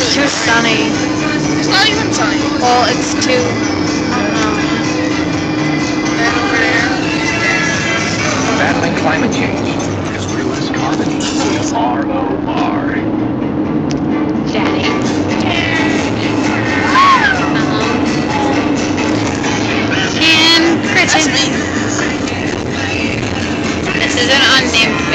It's too sunny. It's not even sunny. Well, it's too... I don't know. That? Battling climate change as real as carbon. R-O-R. Daddy. Uh-huh. And Gretchen. This is an unnamed